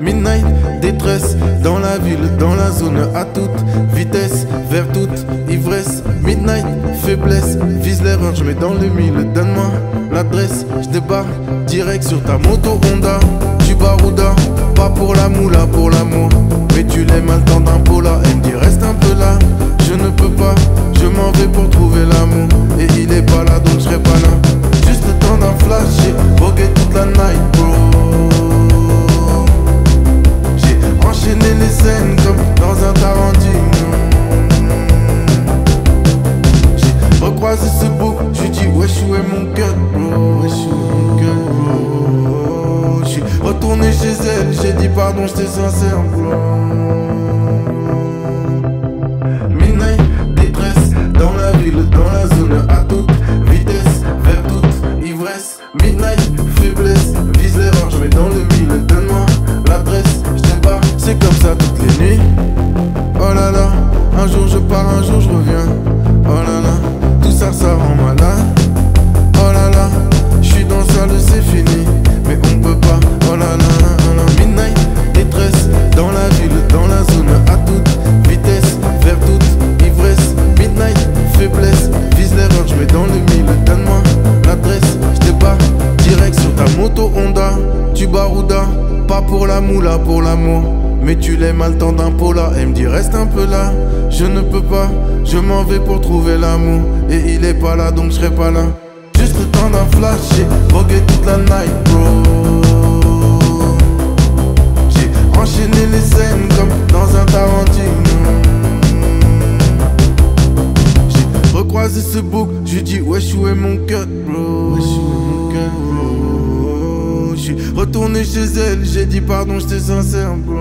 Midnight, détresse, dans la ville, dans la zone, à toute vitesse, vers toute ivresse. Midnight, faiblesse, vise l'erreur, je mets dans le mille, donne-moi l'adresse, je débarque direct sur ta moto Honda. Tu barouda, pas pour la moula, pour l'amour, mais tu l'aimes bro. J'suis retourné chez elle, j'ai dit pardon, j'étais sincère, bro. Je mets dans le mille, donne-moi l'adresse, je pas direct sur ta moto Honda. Tu barouda, pas pour la moula, pour l'amour. Mais tu l'aimes le temps d'un pola, elle me dit reste un peu là, je ne peux pas, je m'en vais pour trouver l'amour, et il est pas là donc je serai pas là. Juste le temps d'un flash, j'ai vogué toute la night, bro. J'ai enchaîné les scènes J'ai recroisé ce bouc, je lui dis wesh où est mon cut, bro? Wesh où est mon cut, bro? J'suis retourné chez elle, j'ai dit pardon, j'étais sincère, bro.